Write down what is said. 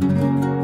Música